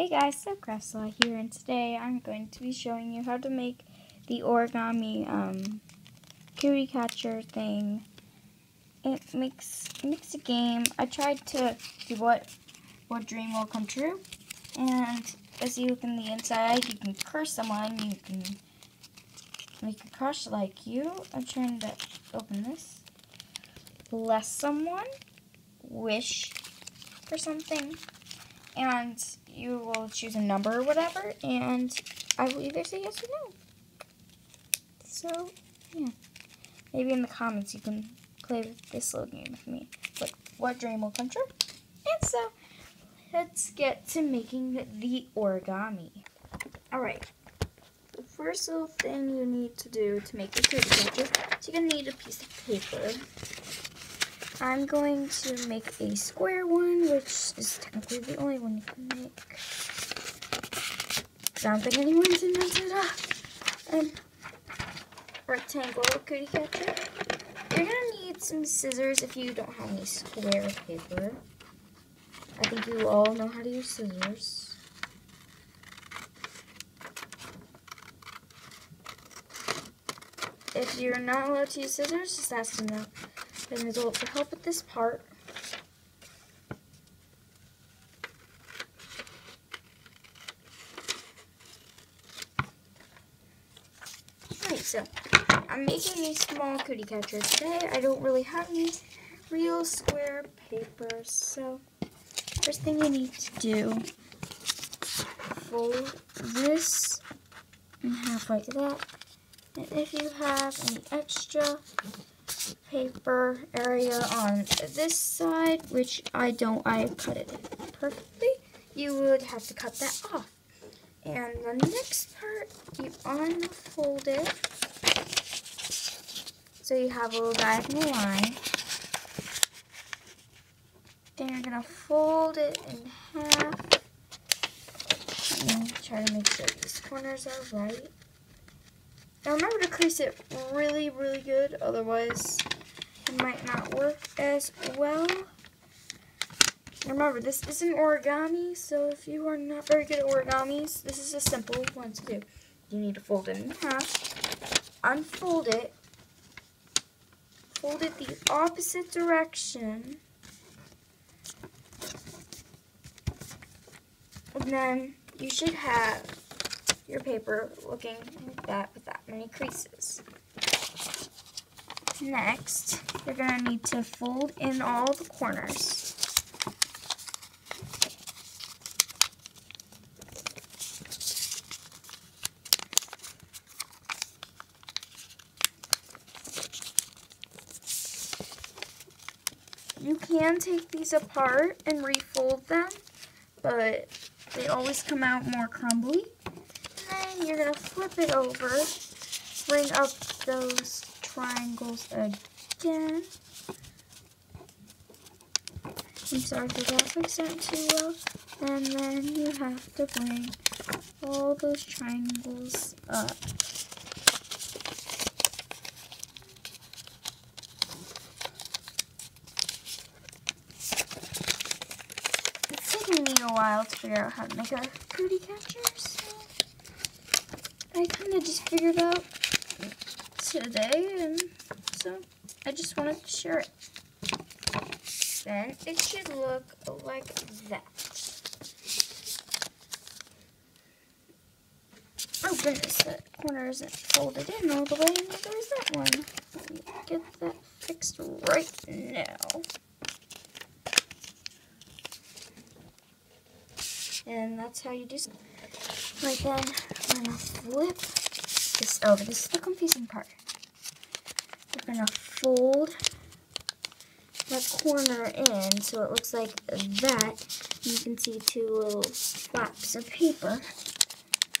Hey guys, so Craftslaw here, and today I'm going to be showing you how to make the origami um, cootie catcher thing. It makes makes a game. I tried to do what what dream will come true, and as you look in the inside, you can curse someone. You can make a crush like you. I'm trying to open this. Bless someone. Wish for something and you will choose a number or whatever, and I will either say yes or no. So, yeah. Maybe in the comments you can play this little game with me. Like, what dream will come true? And so, let's get to making the origami. Alright. The first little thing you need to do to make the cootie catcher is you're going to need a piece of paper. I'm going to make a square one, which is technically the only one you can make. I don't think anyone's invented a, a rectangle cootie catcher. You're gonna need some scissors if you don't have any square paper. I think you all know how to use scissors. If you're not allowed to use scissors, just ask them now. And as well to help with this part, Alright, so I'm making a small cootie catcher today. I don't really have any real square paper, so first thing you need to do, fold this in half like that. And if you have any extra paper area on this side, which I don't, I cut it perfectly, you would have to cut that off. And the next part, you unfold it so you have a little diagonal line. Then you're going to fold it in half and try to make sure these corners are right. Now remember to crease it really, really good, otherwise might not work as well. Remember, this isn't origami, so if you are not very good at origamis, this is a simple one to do. You need to fold it in half, unfold it, fold it the opposite direction, and then you should have your paper looking like that with that many creases. Next, you're going to need to fold in all the corners. You can take these apart and refold them, but they always come out more crumbly. And then you're going to flip it over, bring up those triangles again. I'm sorry the graphics aren't too well. And then you have to bring all those triangles up. It's taking me a while to figure out how to make a cootie catcher, so I kind of just figured out today, and so I just wanted to share it. Then it should look like that. Oh goodness, that corner isn't folded in all the way, and neither is that one. Let me get that fixed right now. And that's how you do it. Right then, I'm going to flip this over. This is the confusing part. We're going to fold that corner in so it looks like that. You can see two little flaps of paper.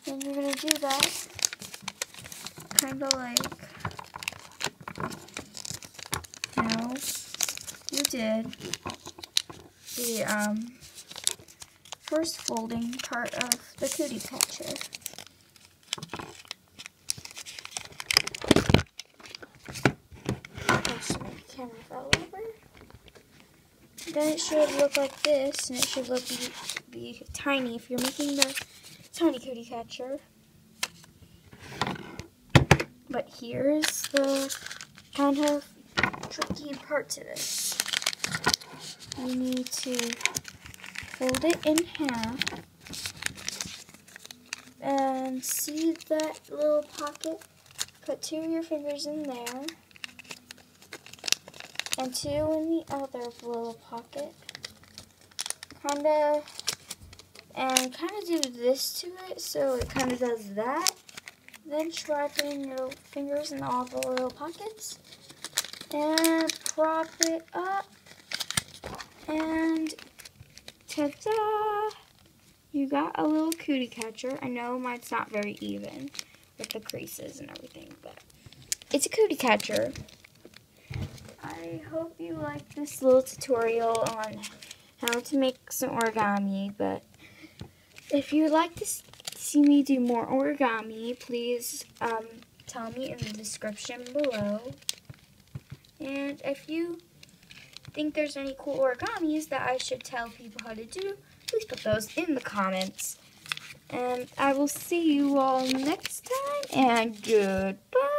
And you're going to do that kind of like how you did the um, first folding part of the cootie catcher. Camera fell over. then it should look like this, and it should look be, be tiny if you're making the tiny cootie catcher. But here's the kind of tricky part to this. You need to fold it in half and see that little pocket? Put two of your fingers in there and two in the other little pocket. Kind of, and kind of do this to it so it kind of does that. Then try putting your fingers in all the little pockets and prop it up and ta-da! You got a little cootie catcher. I know mine's not very even with the creases and everything, but it's a cootie catcher. I hope you like this little tutorial on how to make some origami, but if you would like to see me do more origami, please um, tell me in the description below. And if you think there's any cool origamis that I should tell people how to do, please put those in the comments. And I will see you all next time, and goodbye.